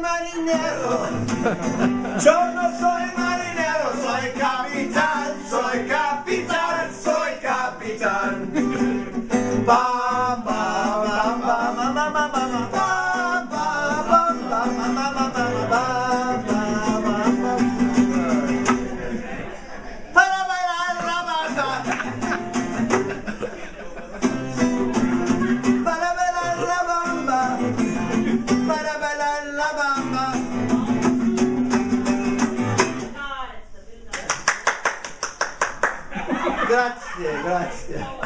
marinero, yo no soy marinero, soy capitán, soy capitán, soy capitán. Grazie, grazie.